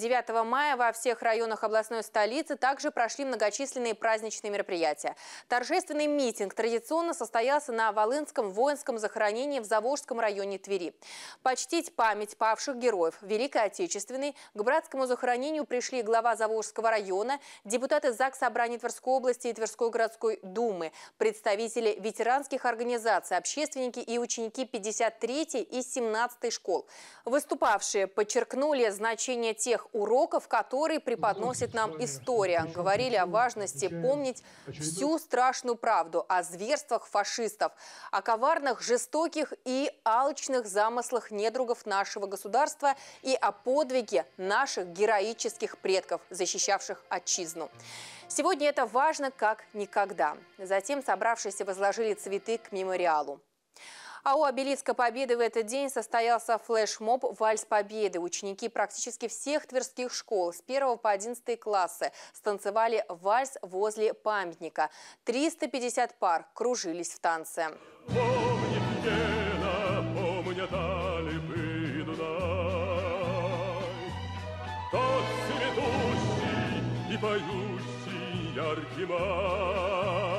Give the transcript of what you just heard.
9 мая во всех районах областной столицы также прошли многочисленные праздничные мероприятия. Торжественный митинг традиционно состоялся на Волынском воинском захоронении в Заволжском районе Твери. Почтить память павших героев Великой Отечественной к братскому захоронению пришли глава Заволжского района, депутаты ЗАГС Собрания Тверской области и Тверской городской думы, представители ветеранских организаций, общественники и ученики 53 и 17 школ. Выступавшие подчеркнули значение тех уроков, которые преподносит нам история. Говорили о важности помнить всю страшную правду о зверствах фашистов, о коварных, жестоких и алчных замыслах недругов нашего государства и о подвиге наших героических предков, защищавших отчизну. Сегодня это важно как никогда. Затем собравшиеся возложили цветы к мемориалу. А у обелиска Победы в этот день состоялся флешмоб «Вальс Победы». Ученики практически всех тверских школ с 1 по 11 классы станцевали вальс возле памятника. 350 пар кружились в танце. и поющий яркий май.